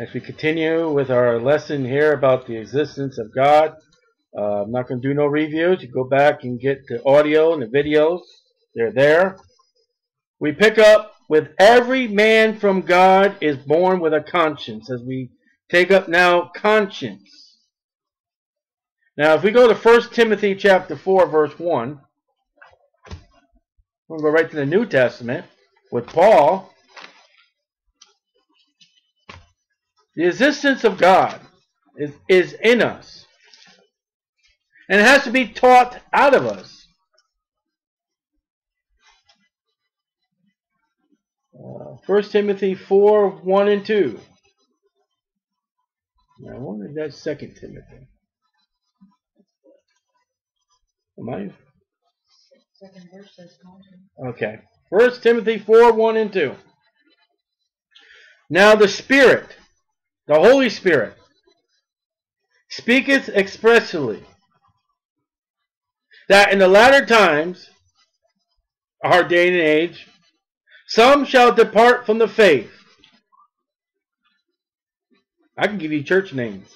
As we continue with our lesson here about the existence of God, uh, I'm not going to do no reviews. You go back and get the audio and the videos. They're there. We pick up with every man from God is born with a conscience as we take up now conscience. Now if we go to 1 Timothy chapter 4 verse 1, we'll go right to the New Testament with Paul. The existence of God is, is in us. And it has to be taught out of us. Uh, 1 Timothy 4, 1 and 2. Now, I wonder if that's 2 Timothy. Am I? Second verse says. Okay. 1 Timothy 4, 1 and 2. Now the Spirit, the Holy Spirit, speaketh expressly that in the latter times, our day and age, some shall depart from the faith. I can give you church names.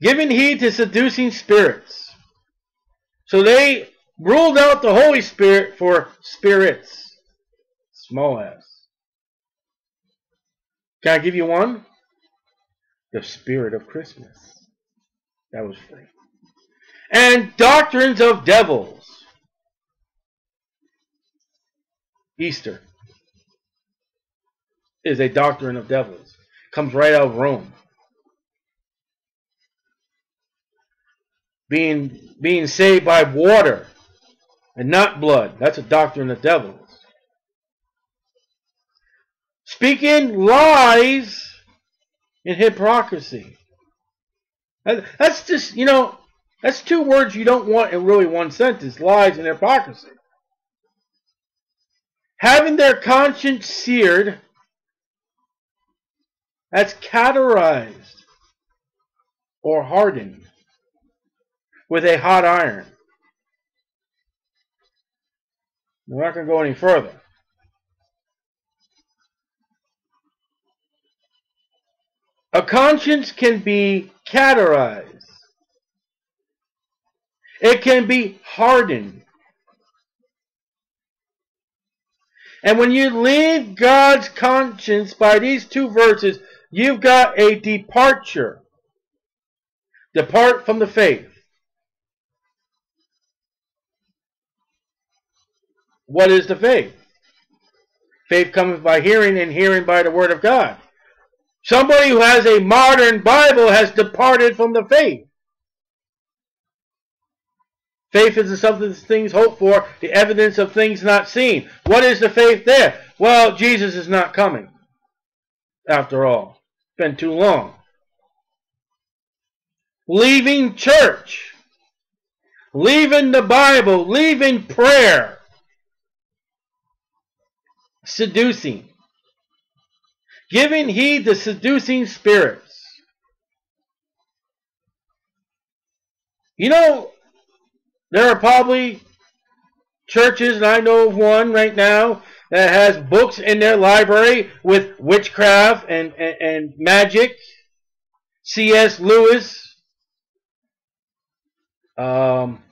Giving heed to seducing spirits. So they ruled out the Holy Spirit for spirits. Small s. Can I give you one? The spirit of Christmas. That was free. And doctrines of devils. Easter is a doctrine of devils. Comes right out of Rome. Being being saved by water and not blood. That's a doctrine of devils. Speaking lies and hypocrisy. That's just, you know, that's two words you don't want in really one sentence lies and hypocrisy. Having their conscience seared, that's cauterized or hardened with a hot iron. We're not going to go any further. A conscience can be cauterized. It can be hardened. And when you leave God's conscience by these two verses, you've got a departure. Depart from the faith. What is the faith? Faith comes by hearing, and hearing by the Word of God. Somebody who has a modern Bible has departed from the faith. Faith is the substance of things hoped for, the evidence of things not seen. What is the faith there? Well, Jesus is not coming. After all, it's been too long. Leaving church, leaving the Bible, leaving prayer, seducing, giving heed to seducing spirits. You know, there are probably churches, and I know of one right now, that has books in their library with witchcraft and, and, and magic. C.S. Lewis. Um,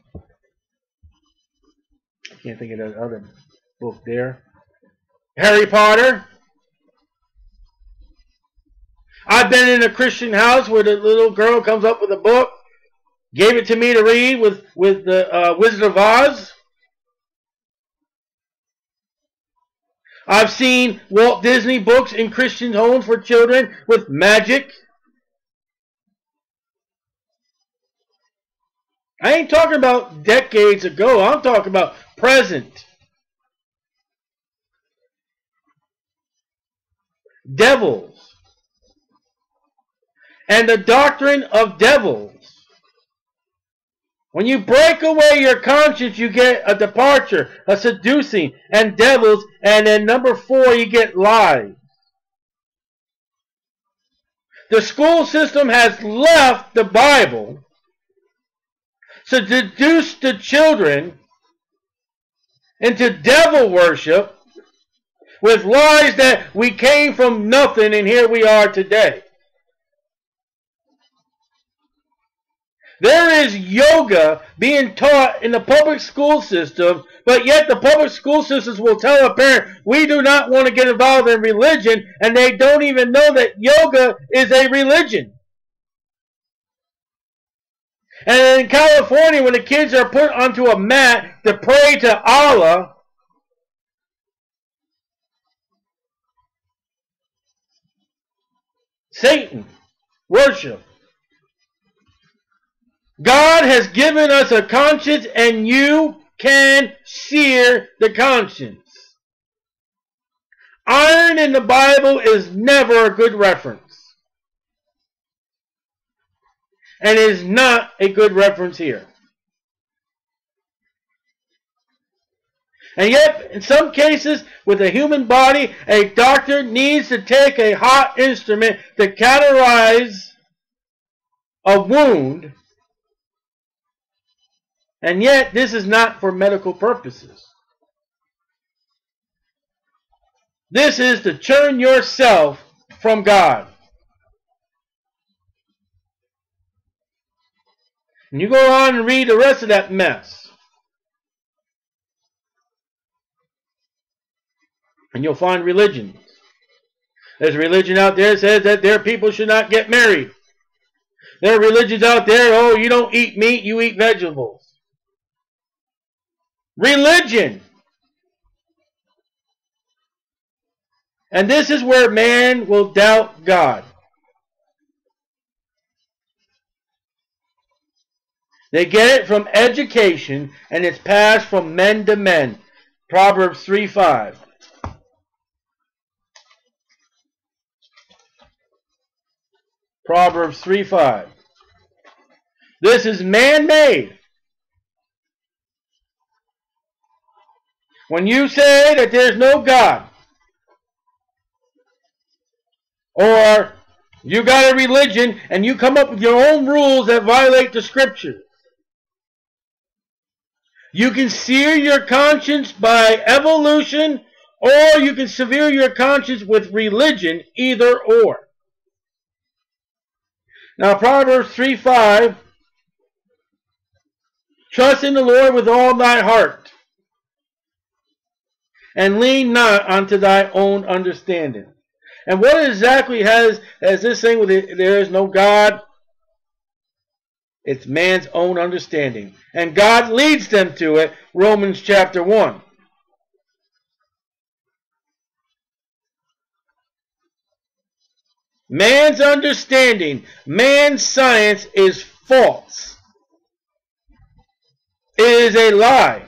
I can't think of the other book there. Harry Potter. I've been in a Christian house where the little girl comes up with a book, gave it to me to read with, with the uh, Wizard of Oz. I've seen Walt Disney books in Christian homes for children with magic. I ain't talking about decades ago. I'm talking about present. Devils. And the doctrine of devils. When you break away your conscience, you get a departure, a seducing, and devils. And then number four, you get lies. The school system has left the Bible to seduce the children into devil worship with lies that we came from nothing and here we are today. There is yoga being taught in the public school system, but yet the public school systems will tell a parent, we do not want to get involved in religion, and they don't even know that yoga is a religion. And in California, when the kids are put onto a mat to pray to Allah, Satan, worship. God has given us a conscience and you can sear the conscience. Iron in the Bible is never a good reference. And is not a good reference here. And yet, in some cases, with a human body, a doctor needs to take a hot instrument to cauterize a wound and yet, this is not for medical purposes. This is to turn yourself from God. And you go on and read the rest of that mess. And you'll find religions. There's religion out there that says that their people should not get married. There are religions out there, oh, you don't eat meat, you eat vegetables. Religion. And this is where man will doubt God. They get it from education, and it's passed from men to men. Proverbs 3 5. Proverbs 3 5. This is man made. When you say that there's no God, or you got a religion and you come up with your own rules that violate the scriptures, you can sear your conscience by evolution, or you can sever your conscience with religion, either or. Now, Proverbs 3 5 Trust in the Lord with all thy heart and lean not unto thy own understanding. And what exactly has has this thing with it, there is no God? It's man's own understanding. And God leads them to it, Romans chapter 1. Man's understanding, man's science is false. It is a lie.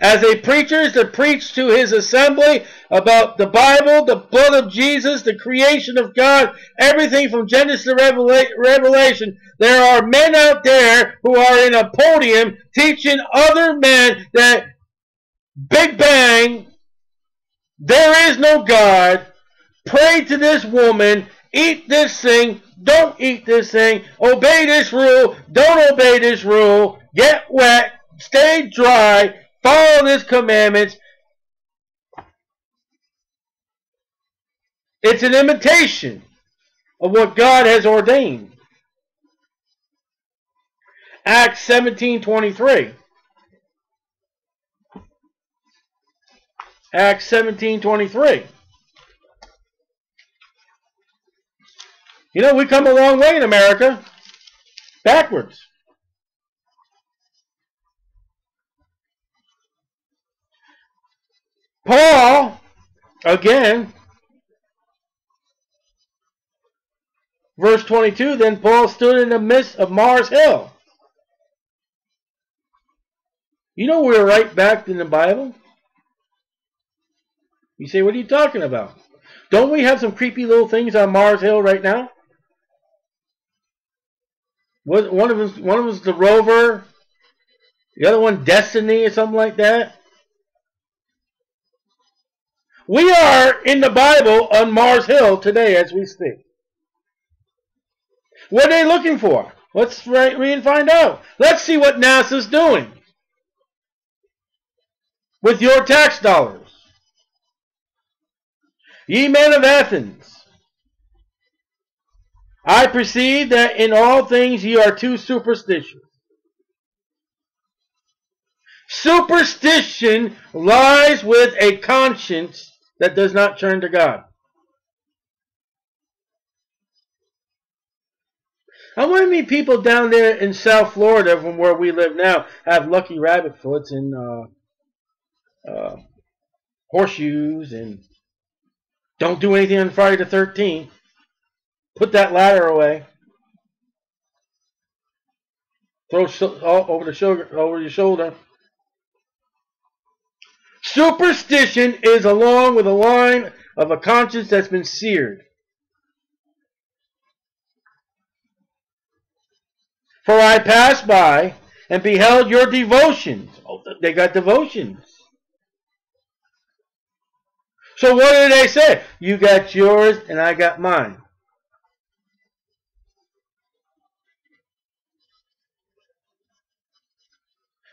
As a preacher is to preach to his assembly about the Bible, the blood of Jesus, the creation of God, everything from Genesis to Revelation. There are men out there who are in a podium teaching other men that Big Bang, there is no God, pray to this woman, eat this thing, don't eat this thing, obey this rule, don't obey this rule, get wet, stay dry, follow his commandments. It's an imitation of what God has ordained. Acts 17:23. Acts 17:23. You know, we come a long way in America. Backwards. Paul, again, verse 22, then Paul stood in the midst of Mars Hill. You know we're right back in the Bible? You say, what are you talking about? Don't we have some creepy little things on Mars Hill right now? One of them, one of them's the rover, the other one Destiny or something like that. We are in the Bible on Mars Hill today as we speak. What are they looking for? Let's read and find out. Let's see what NASA's doing. with your tax dollars. Ye men of Athens, I perceive that in all things ye are too superstitious. Superstition lies with a conscience that does not turn to God. How many people down there in South Florida, from where we live now, have lucky rabbit foots and uh, uh, horseshoes and don't do anything on Friday the 13th? Put that ladder away. Throw over the shoulder, over your shoulder. Superstition is along with a line of a conscience that's been seared. For I passed by and beheld your devotions. Oh, they got devotions. So what did they say? You got yours and I got mine.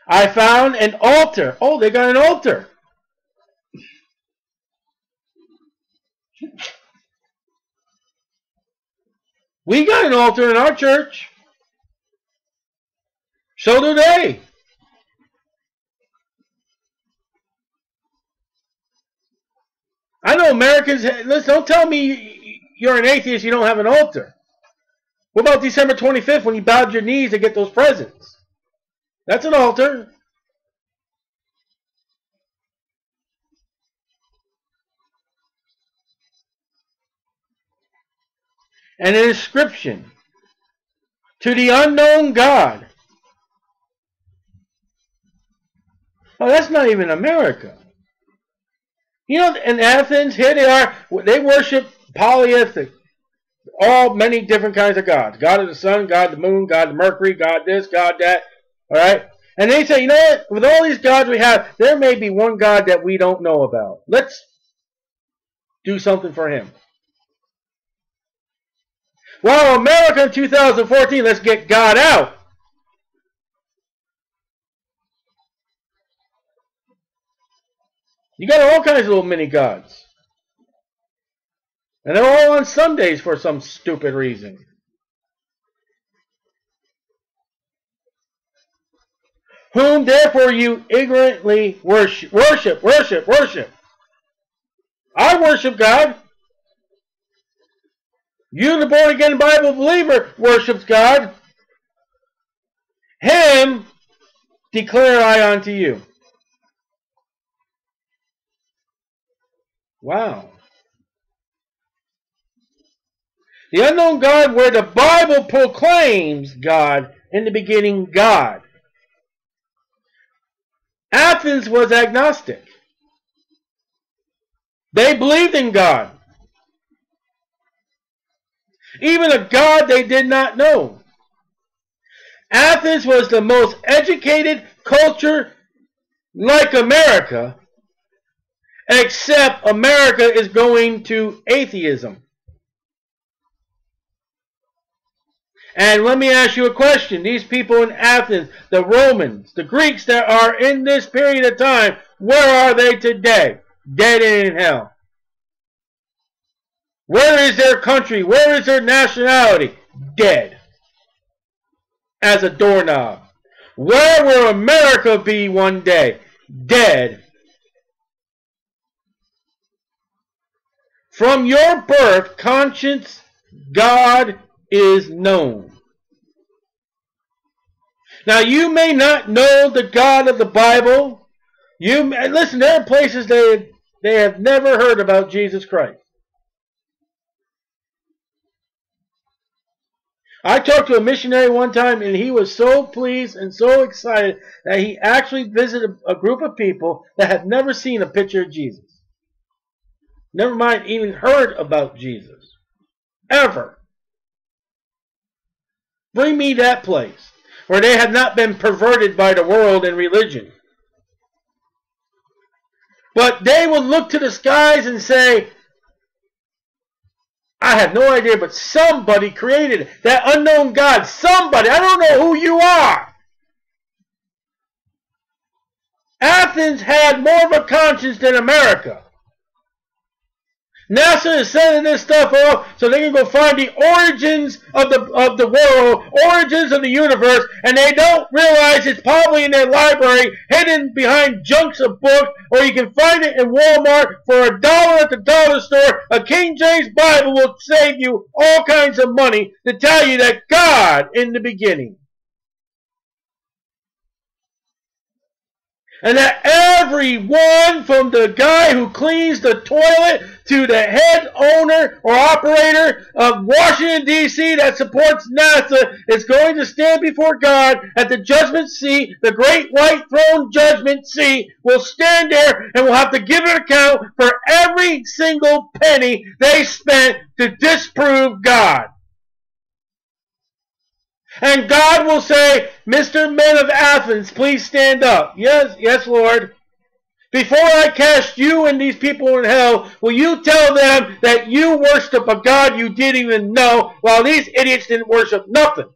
I found an altar. Oh, they got an altar. We got an altar in our church. So do they. I know Americans, listen, don't tell me you're an atheist, you don't have an altar. What about December 25th when you bowed your knees to get those presents? That's an altar. And an inscription to the unknown God. Oh, that's not even America. You know, in Athens, here they are, they worship polytheistic, all many different kinds of gods. God of the sun, God of the moon, God of Mercury, God this, God that. All right? And they say, you know what? With all these gods we have, there may be one God that we don't know about. Let's do something for him. Well, America in 2014, let's get God out. You got all kinds of little mini gods. And they're all on Sundays for some stupid reason. Whom therefore you ignorantly worship, worship, worship, worship. I worship God. You, the born again Bible believer, worships God. Him declare I unto you. Wow. The unknown God, where the Bible proclaims God, in the beginning, God. Athens was agnostic. They believed in God even a God they did not know. Athens was the most educated culture like America, except America is going to atheism. And let me ask you a question. These people in Athens, the Romans, the Greeks that are in this period of time, where are they today? Dead in hell. Where is their country? Where is their nationality? Dead. As a doorknob. Where will America be one day? Dead. From your birth, conscience, God is known. Now you may not know the God of the Bible. You listen. There are places they they have never heard about Jesus Christ. I talked to a missionary one time and he was so pleased and so excited that he actually visited a group of people that had never seen a picture of Jesus. Never mind even heard about Jesus. Ever. Bring me that place where they have not been perverted by the world and religion. But they will look to the skies and say, I have no idea, but somebody created. That unknown God, somebody, I don't know who you are. Athens had more of a conscience than America. NASA is sending this stuff off so they can go find the origins of the of the world, origins of the universe, and they don't realize it's probably in their library, hidden behind junks of books, or you can find it in Walmart for a dollar at the dollar store. A King James Bible will save you all kinds of money to tell you that God in the beginning. And that everyone from the guy who cleans the toilet to the head owner or operator of Washington, D.C. that supports NASA is going to stand before God at the judgment seat. The great white throne judgment seat will stand there and will have to give an account for every single penny they spent to disprove God. And God will say, Mr. Men of Athens, please stand up. Yes, yes, Lord. Before I cast you and these people in hell, will you tell them that you worship a God you didn't even know, while these idiots didn't worship nothing?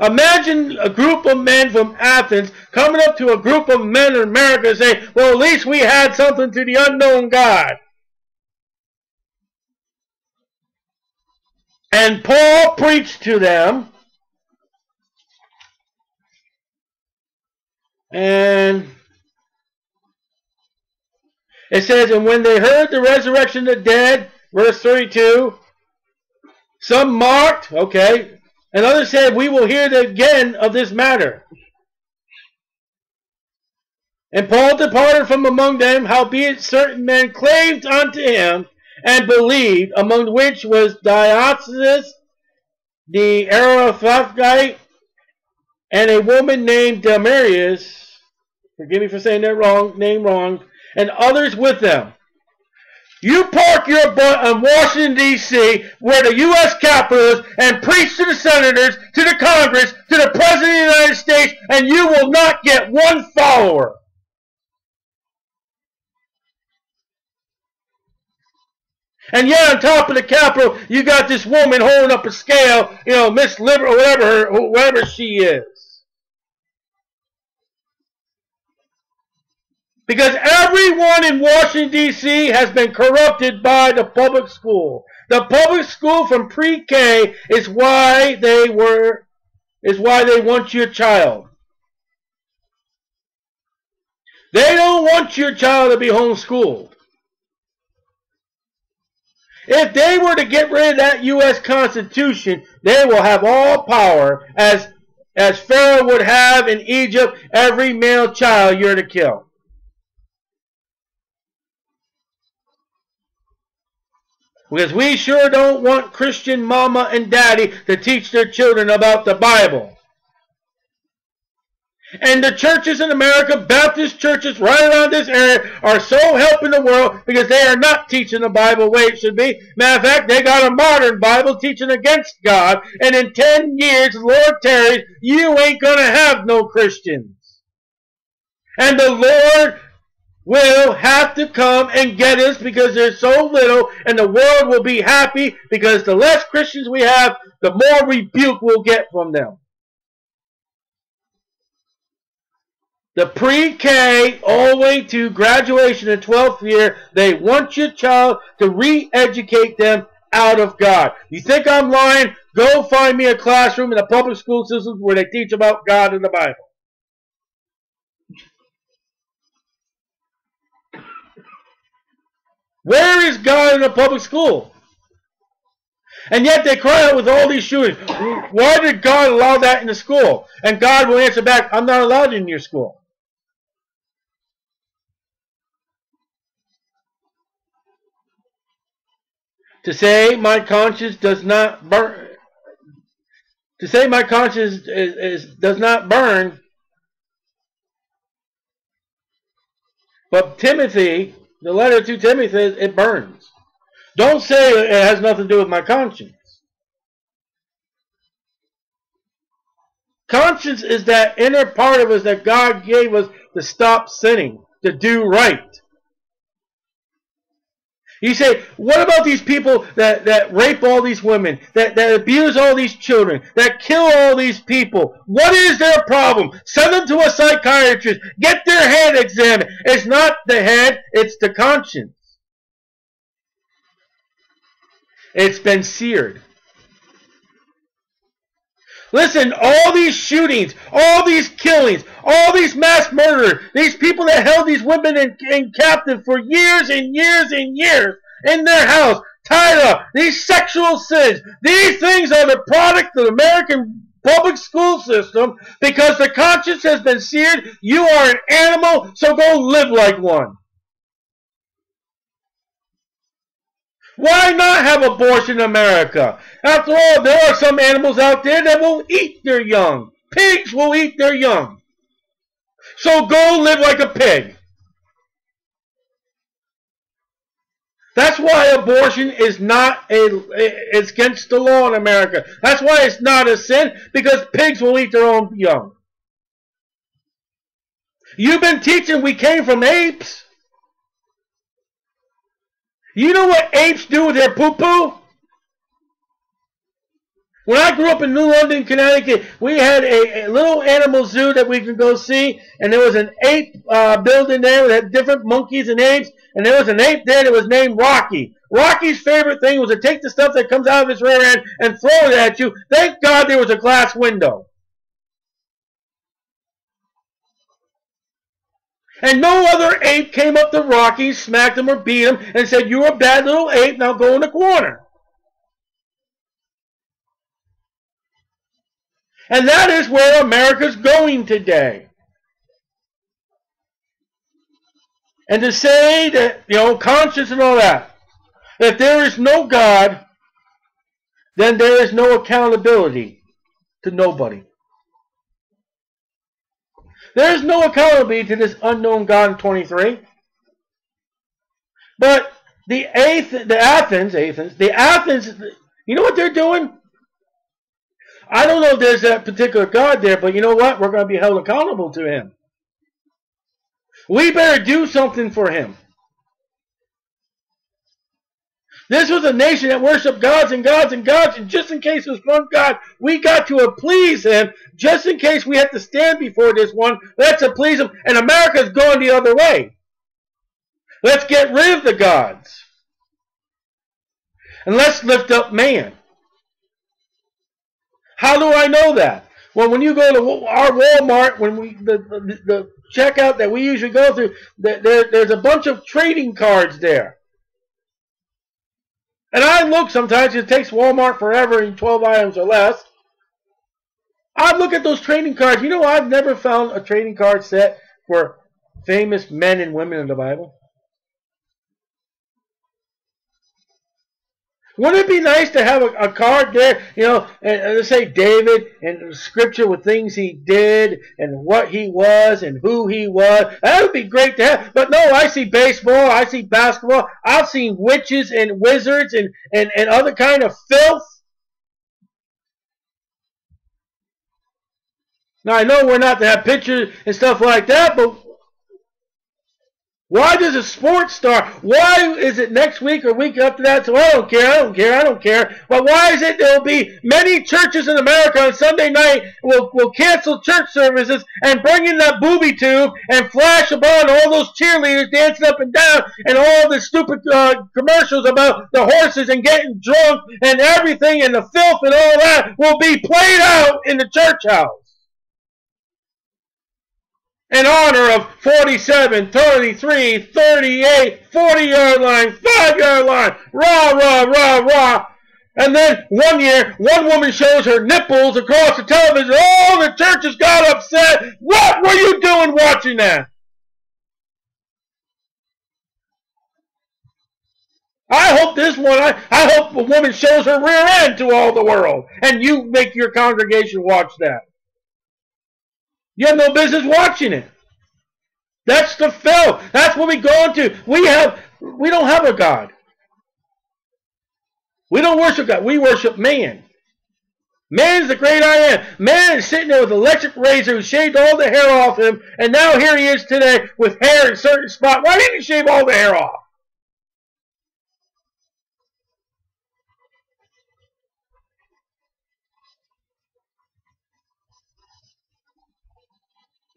Imagine a group of men from Athens coming up to a group of men in America and saying, well, at least we had something to the unknown God. And Paul preached to them. And it says, And when they heard the resurrection of the dead, verse 32, some mocked, okay, and others said, We will hear again of this matter. And Paul departed from among them, howbeit certain men claimed unto him and believed, among which was Dionysius the Areopagite, and a woman named Damaris, forgive me for saying that wrong, name wrong, and others with them. You park your butt in Washington, D.C., where the U.S. Capitol is, and preach to the senators, to the Congress, to the President of the United States, and you will not get one follower. And yet, on top of the Capitol, you got this woman holding up a scale, you know, Miss Liber, or whatever, her, whoever she is. Because everyone in Washington, D.C. has been corrupted by the public school. The public school from pre-K is why they were, is why they want your child. They don't want your child to be homeschooled. If they were to get rid of that U.S. Constitution, they will have all power as, as Pharaoh would have in Egypt, every male child you're to kill. Because we sure don't want Christian mama and daddy to teach their children about the Bible. And the churches in America, Baptist churches right around this area, are so helping the world because they are not teaching the Bible the way it should be. Matter of fact, they got a modern Bible teaching against God. And in 10 years, Lord tarries, you ain't going to have no Christians. And the Lord will have to come and get us because there's so little, and the world will be happy because the less Christians we have, the more rebuke we'll get from them. The pre-K all the way to graduation in 12th year, they want your child to re-educate them out of God. You think I'm lying? Go find me a classroom in the public school system where they teach about God and the Bible. Where is God in a public school? And yet they cry out with all these shootings. Why did God allow that in the school? And God will answer back, I'm not allowed in your school. To say my conscience does not burn to say my conscience is, is, does not burn but Timothy the letter to Timothy says it burns. Don't say it has nothing to do with my conscience. Conscience is that inner part of us that God gave us to stop sinning to do right You say, what about these people that, that rape all these women, that, that abuse all these children, that kill all these people? What is their problem? Send them to a psychiatrist. Get their head examined. It's not the head, it's the conscience. It's been seared. Listen, all these shootings, all these killings, all these mass murders, these people that held these women in, in captive for years and years and years in their house, tied up, these sexual sins, these things are the product of the American public school system because the conscience has been seared. You are an animal, so go live like one. Why not have abortion in America? After all, there are some animals out there that will eat their young. Pigs will eat their young. So go live like a pig. That's why abortion is not a, it's against the law in America. That's why it's not a sin, because pigs will eat their own young. You've been teaching we came from apes. You know what apes do with their poo-poo? When I grew up in New London, Connecticut, we had a, a little animal zoo that we could go see, and there was an ape uh, building there with different monkeys and apes, and there was an ape there that was named Rocky. Rocky's favorite thing was to take the stuff that comes out of his rear end and throw it at you. Thank God there was a glass window. And no other ape came up to Rocky, smacked him or beat him, and said, You're a bad little ape, now go in the corner. And that is where America's going today. And to say that, you know, conscience and all that, if there is no God, then there is no accountability to nobody. There is no accountability to this unknown God in 23. But the Ath- the Athens, Athens, the Athens, you know what they're doing? I don't know if there's that particular God there, but you know what? We're going to be held accountable to him. We better do something for him. This was a nation that worshiped gods and gods and gods, and just in case it was one God, we got to appease him. Just in case we have to stand before this one, let's appease him. And America's going the other way. Let's get rid of the gods. And let's lift up man. How do I know that? Well, when you go to our Walmart, when we the, the, the checkout that we usually go through, there, there's a bunch of trading cards there. And I look sometimes, it takes Walmart forever in 12 items or less. I look at those trading cards. You know, I've never found a trading card set for famous men and women in the Bible. Wouldn't it be nice to have a, a card there, you know, and, and say David and scripture with things he did and what he was and who he was? That would be great to have. But no, I see baseball, I see basketball, I've seen witches and wizards and, and, and other kind of filth. Now I know we're not to have pictures and stuff like that, but why does a sports star, why is it next week or week after that? So I don't care, I don't care, I don't care. But why is it there'll be many churches in America on Sunday night will, will cancel church services and bring in that booby tube and flash upon all those cheerleaders dancing up and down and all the stupid uh, commercials about the horses and getting drunk and everything and the filth and all that will be played out in the church house in honor of 47, 33, 38, 40 yard line, 5 yard line, rah, rah, rah, rah. And then one year, one woman shows her nipples across the television. Oh, the churches got upset. What were you doing watching that? I hope this one, I, I hope a woman shows her rear end to all the world. And you make your congregation watch that. You have no business watching it. That's the film. That's what we go into. We have we don't have a God. We don't worship God. We worship man. Man's the great I am. Man is sitting there with an electric razor who shaved all the hair off him, and now here he is today with hair in certain spot. Why didn't he shave all the hair off?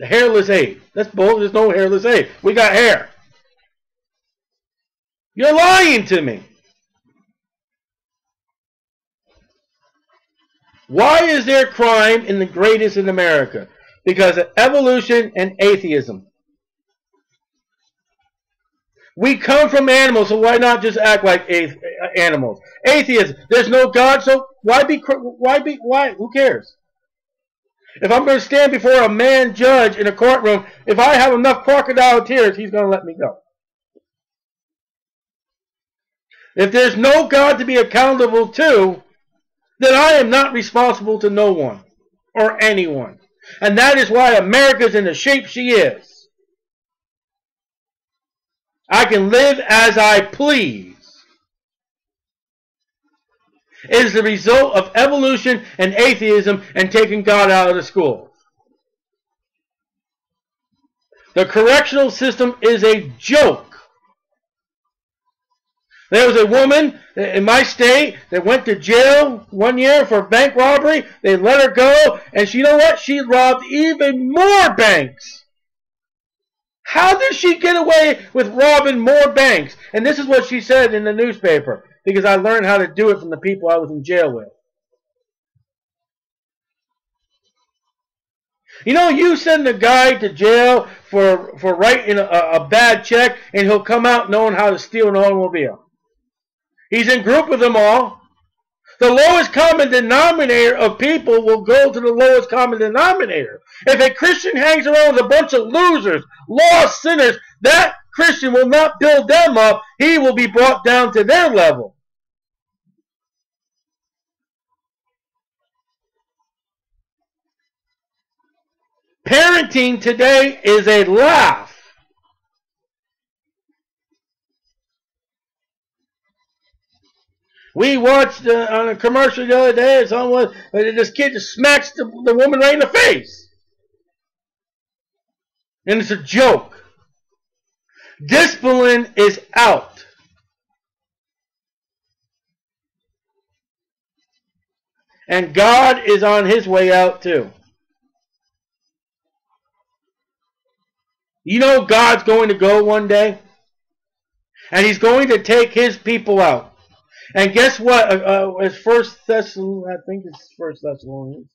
The hairless ape. That's bull. There's no hairless ape. We got hair. You're lying to me. Why is there crime in the greatest in America? Because of evolution and atheism. We come from animals, so why not just act like animals? Atheism. There's no God, so why be? Why be? Why? Who cares? If I'm going to stand before a man judge in a courtroom, if I have enough crocodile tears, he's going to let me go. If there's no God to be accountable to, then I am not responsible to no one or anyone. And that is why America's in the shape she is. I can live as I please. It is the result of evolution and atheism and taking God out of the school. The correctional system is a joke. There was a woman in my state that went to jail one year for bank robbery. They let her go, and she, you know what? She robbed even more banks. How did she get away with robbing more banks? And this is what she said in the newspaper, because I learned how to do it from the people I was in jail with. You know, you send a guy to jail for, for writing a, a bad check, and he'll come out knowing how to steal an automobile. He's in group with them all. The lowest common denominator of people will go to the lowest common denominator. If a Christian hangs around with a bunch of losers, lost sinners, that Christian will not build them up. He will be brought down to their level. Parenting today is a laugh. We watched uh, on a commercial the other day. Someone, uh, this kid just smacks the, the woman right in the face, and it's a joke. Discipline is out. And God is on his way out too. You know God's going to go one day? And he's going to take his people out. And guess what? Uh, uh, First Thessalonians. I think it's First Thessalonians.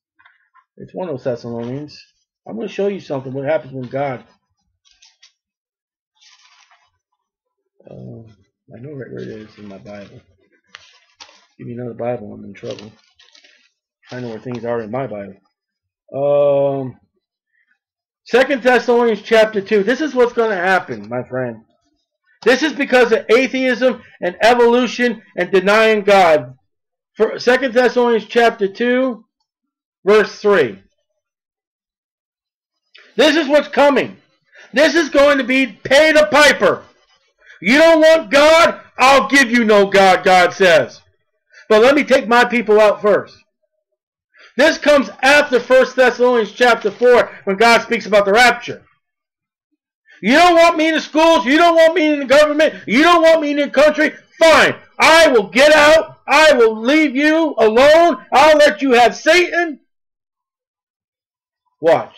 It's one of Thessalonians. I'm going to show you something. What happens when God? Uh, I know right where it is in my Bible. Give me another Bible, I'm in trouble. I know where things are in my Bible. Um, Second Thessalonians chapter two. This is what's going to happen, my friend. This is because of atheism and evolution and denying God. For 2 Thessalonians chapter 2, verse 3. This is what's coming. This is going to be pay the piper. You don't want God? I'll give you no God, God says. But let me take my people out first. This comes after 1 Thessalonians chapter 4 when God speaks about the rapture. You don't want me in the schools. You don't want me in the government. You don't want me in the country. Fine. I will get out. I will leave you alone. I'll let you have Satan. Watch.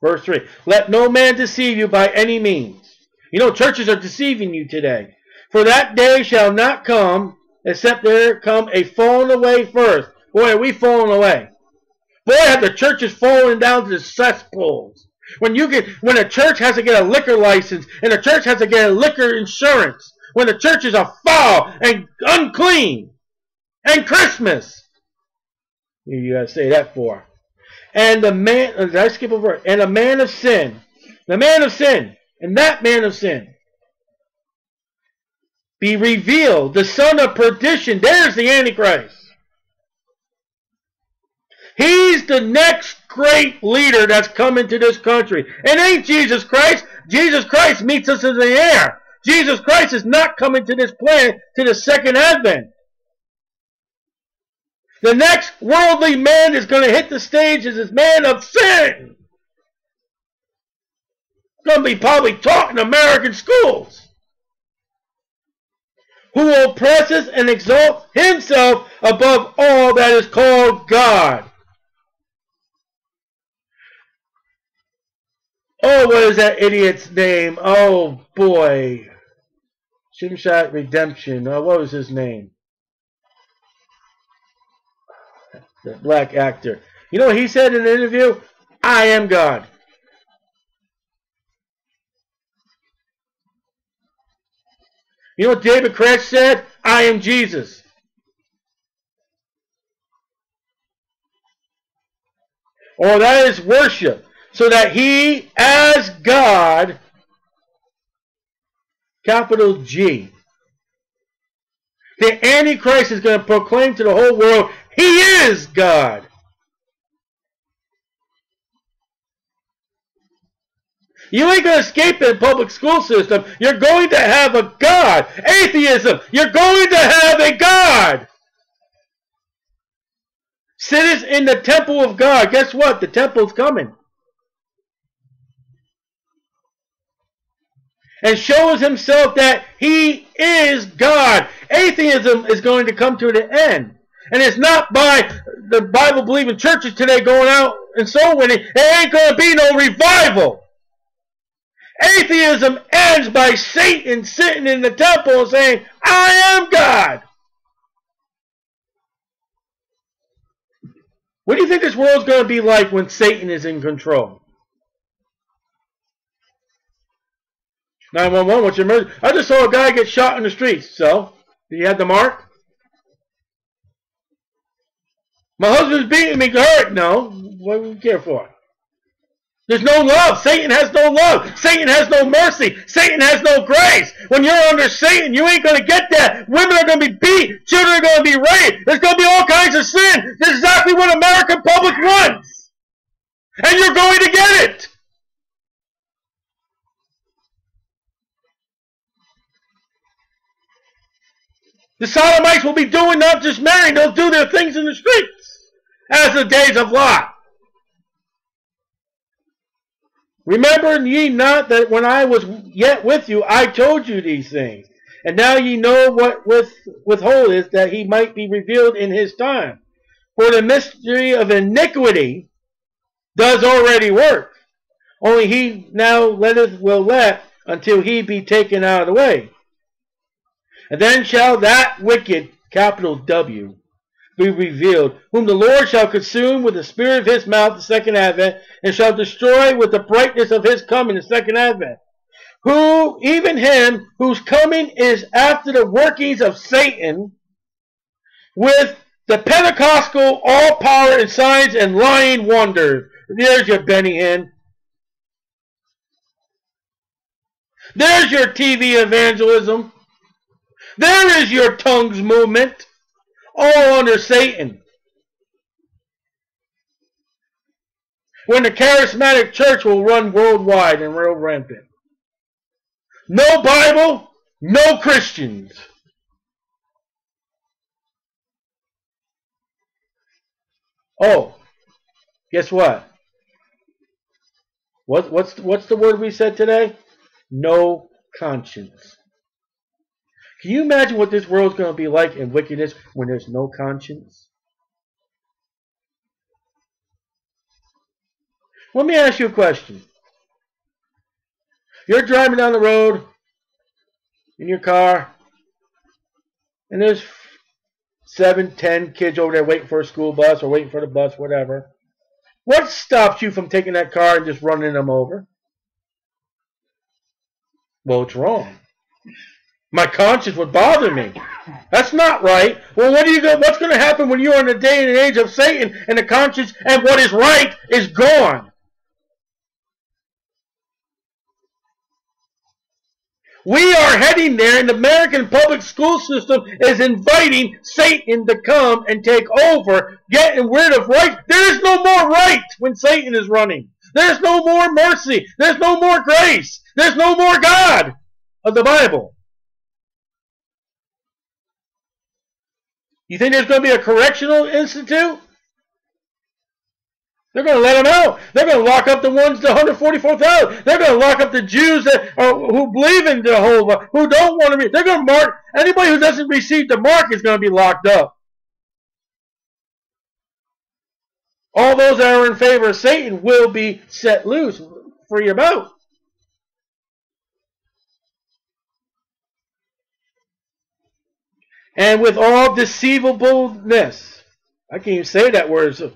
Verse 3. Let no man deceive you by any means. You know, churches are deceiving you today. For that day shall not come, except there come a falling away first. Boy, are we falling away. Boy, have the churches fallen down to the cesspools. When you get when a church has to get a liquor license and a church has to get a liquor insurance, when the churches are foul and unclean, and Christmas. You gotta say that for. And the man, uh, did I skip over? And a man of sin, the man of sin, and that man of sin be revealed, the son of perdition. There's the Antichrist. He's the next great leader that's coming to this country. It ain't Jesus Christ. Jesus Christ meets us in the air. Jesus Christ is not coming to this planet to the second advent. The next worldly man is going to hit the stage as this man of sin. Going to be probably taught in American schools. Who oppresses and exalts himself above all that is called God Oh, what is that idiot's name? Oh, boy. Shawshank Redemption. Oh, what was his name? The black actor. You know what he said in an interview? I am God. You know what David Koresh said? I am Jesus. Oh, that is worship. So that he, as God, capital G, the Antichrist is going to proclaim to the whole world, he is God. You ain't going to escape the public school system. You're going to have a God. Atheism. You're going to have a God. Sitteth in the temple of God. Guess what? The temple's coming. And shows himself that he is God. Atheism is going to come to an end. And it's not by the Bible believing churches today going out and soul winning. It ain't going to be no revival. Atheism ends by Satan sitting in the temple and saying, I am God. What do you think this world's going to be like when Satan is in control? 911, what's your emergency? I just saw a guy get shot in the streets. So, he have the mark? My husband's beating me hurt. No. What do you care for? There's no love. Satan has no love. Satan has no mercy. Satan has no grace. When you're under Satan, you ain't going to get that. Women are going to be beat. Children are going to be raped. There's going to be all kinds of sin. This is exactly what American public wants. And you're going to get it. The sodomites will be doing not just marrying, they'll do their things in the streets as the days of Lot. Remember ye not that when I was yet with you, I told you these things. And now ye know what with withhold is that he might be revealed in his time. For the mystery of iniquity does already work. Only he now letteth will let until he be taken out of the way. And then shall that wicked, capital W, be revealed, whom the Lord shall consume with the spirit of his mouth, the second advent, and shall destroy with the brightness of his coming, the second advent. Who, even him, whose coming is after the workings of Satan, with the Pentecostal all power and signs and lying wonders. There's your Benny Hinn. There's your TV evangelism. There is your tongues movement, all under Satan. When the charismatic church will run worldwide and real rampant. No Bible, no Christians. Oh, guess what? What what's what's the word we said today? No conscience. Can you imagine what this world's going to be like in wickedness when there's no conscience? Let me ask you a question. You're driving down the road in your car, and there's seven, ten kids over there waiting for a school bus or waiting for the bus, whatever. What stops you from taking that car and just running them over? Well, it's wrong. My conscience would bother me. That's not right. Well, what are you? What's going to happen when you are in the day and age of Satan and the conscience and what is right is gone? We are heading there, and the American public school system is inviting Satan to come and take over, getting rid of right. There is no more right when Satan is running. There's no more mercy. There's no more grace. There's no more God of the Bible. You think there's going to be a correctional institute? They're going to let them out. They're going to lock up the ones, the 144,000. They're going to lock up the Jews that are, who believe in Jehovah, who don't want to be. They're going to mark, anybody who doesn't receive the mark is going to be locked up. All those that are in favor of Satan will be set loose. free about. And with all deceivableness, I can't even say that word. It's a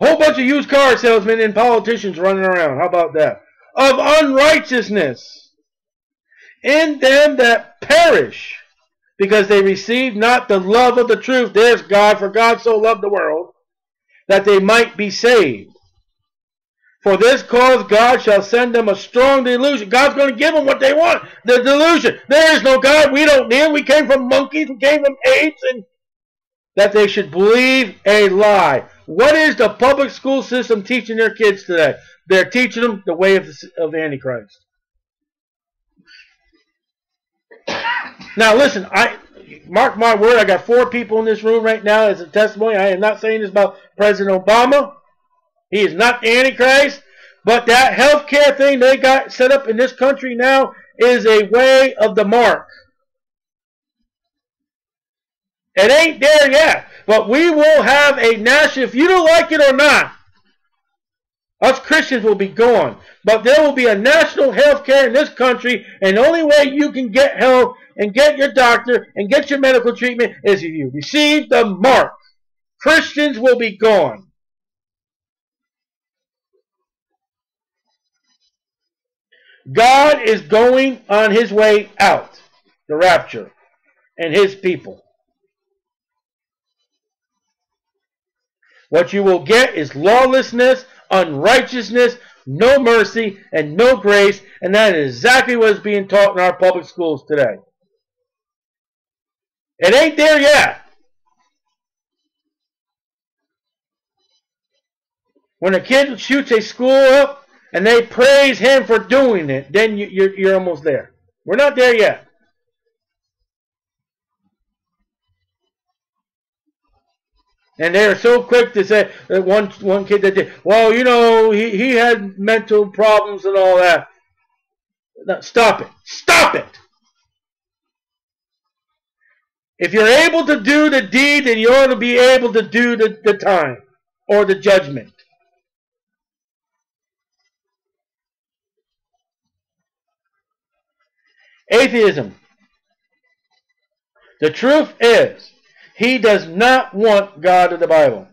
whole bunch of used car salesmen and politicians running around. How about that? Of unrighteousness in them that perish, because they receive not the love of the truth. There's God, for God so loved the world, that they might be saved. For this cause God shall send them a strong delusion. God's going to give them what they want. The delusion. There is no God. We don't need him. We came from monkeys. We came from apes. And that they should believe a lie. What is the public school system teaching their kids today? They're teaching them the way of, the, of Antichrist. Now listen, I mark my word, I got four people in this room right now as a testimony. I am not saying this about President Obama. He is not the Antichrist. But that health care thing they got set up in this country now is a way of the mark. It ain't there yet. But we will have a national, if you don't like it or not, us Christians will be gone. But there will be a national health care in this country, and the only way you can get help and get your doctor and get your medical treatment is if you receive the mark. Christians will be gone. God is going on his way out, the rapture, and his people. What you will get is lawlessness, unrighteousness, no mercy, and no grace, and that is exactly what is being taught in our public schools today. It ain't there yet. When a kid shoots a school up, and they praise him for doing it, then you, you're, you're almost there. We're not there yet. And they are so quick to say that one one kid that did, well, you know, he, he had mental problems and all that. No, stop it. Stop it. If you're able to do the deed, then you ought to be able to do the, the time or the judgment. Atheism. The truth is, he does not want God of the Bible.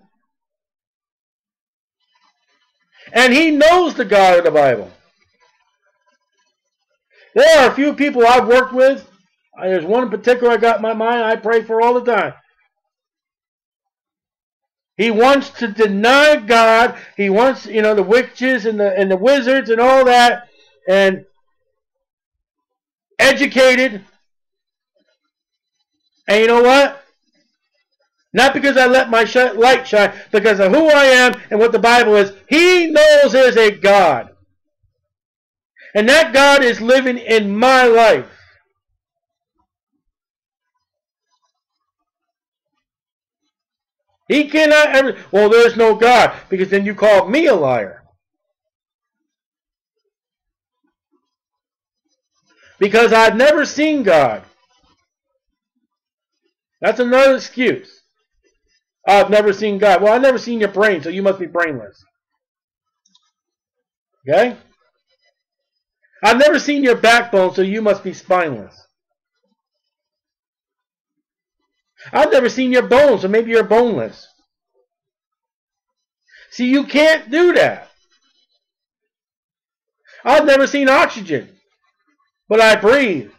And he knows the God of the Bible. There are a few people I've worked with. Uh, there's one in particular I got in my mind I pray for all the time. He wants to deny God. He wants, you know, the witches and the and the wizards and all that. And educated. And you know what? Not because I let my light shine, because of who I am and what the Bible is. He knows there's a God. And that God is living in my life. He cannot ever, well, there's no God, because then you call me a liar. Because I've never seen God. That's another excuse. I've never seen God. Well, I've never seen your brain, so you must be brainless. Okay? I've never seen your backbone, so you must be spineless. I've never seen your bones, so maybe you're boneless. See, you can't do that. I've never seen oxygen but I breathe.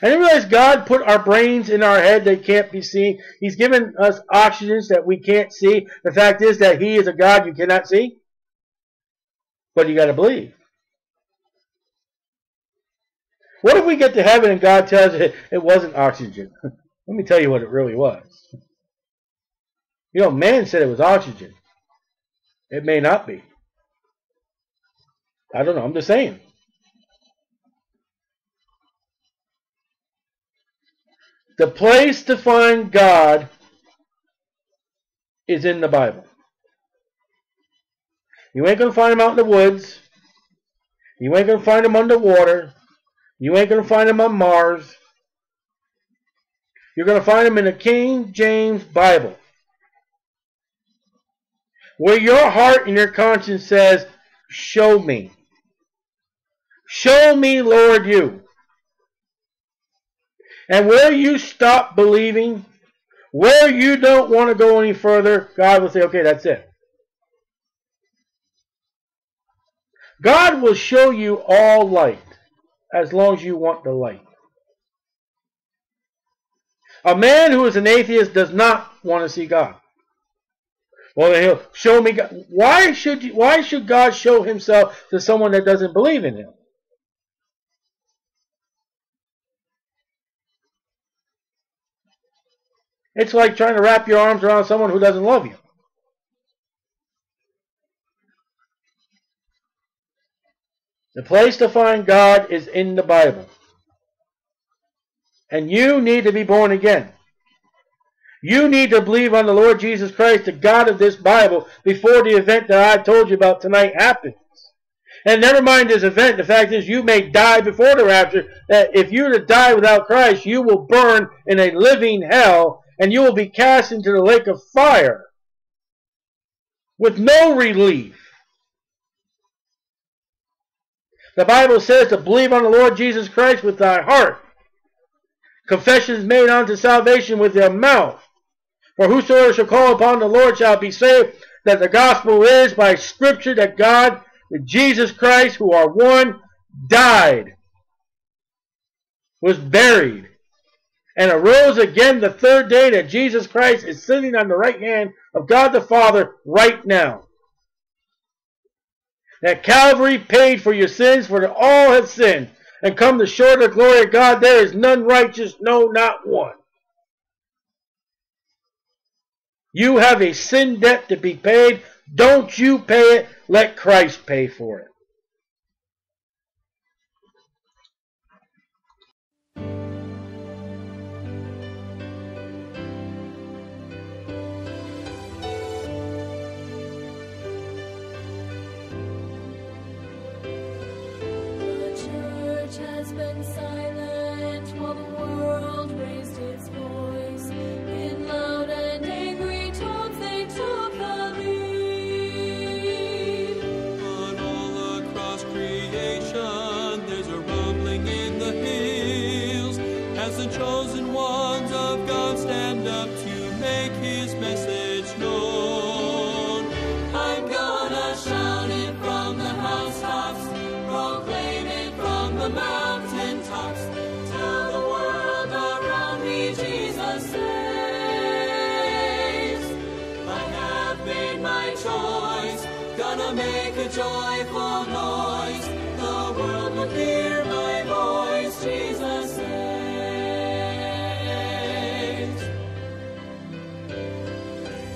And you realize God put our brains in our head that can't be seen. He's given us oxygens that we can't see. The fact is that He is a God you cannot see. But you got to believe. What if we get to heaven and God tells you it wasn't oxygen? Let me tell you what it really was. You know, man said it was oxygen. It may not be. I don't know. I'm just saying. The place to find God is in the Bible. You ain't going to find him out in the woods. You ain't going to find him underwater. You ain't going to find him on Mars. You're going to find him in the King James Bible. where your heart and your conscience says, Show me. Show me, Lord, you. And where you stop believing, where you don't want to go any further, God will say, okay, that's it. God will show you all light as long as you want the light. A man who is an atheist does not want to see God. Well, he'll show me God. Why should you, why should God show himself to someone that doesn't believe in him? It's like trying to wrap your arms around someone who doesn't love you. The place to find God is in the Bible. And you need to be born again. You need to believe on the Lord Jesus Christ, the God of this Bible, before the event that I told you about tonight happens. And never mind this event, the fact is you may die before the rapture. That if you to die without Christ, you will burn in a living hell, and you will be cast into the lake of fire with no relief. The Bible says to believe on the Lord Jesus Christ with thy heart. Confession is made unto salvation with your mouth. For whosoever shall call upon the Lord shall be saved. That the gospel is by scripture that God, that Jesus Christ, who are one, died, was buried, and arose again the third day that Jesus Christ is sitting on the right hand of God the Father right now that Calvary paid for your sins, for all have sinned and come to short of the glory of God. There is none righteous, no, not one. You have a sin debt to be paid. Don't you pay it. Let Christ pay for it. Joyful noise. The world will hear my voice. Jesus saves.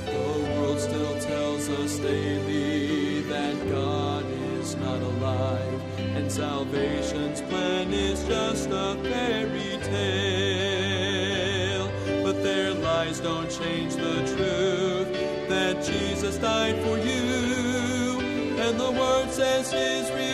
The world still tells us daily that God is not alive, and salvation's plan Jesus died